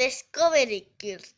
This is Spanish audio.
Discovery Kids.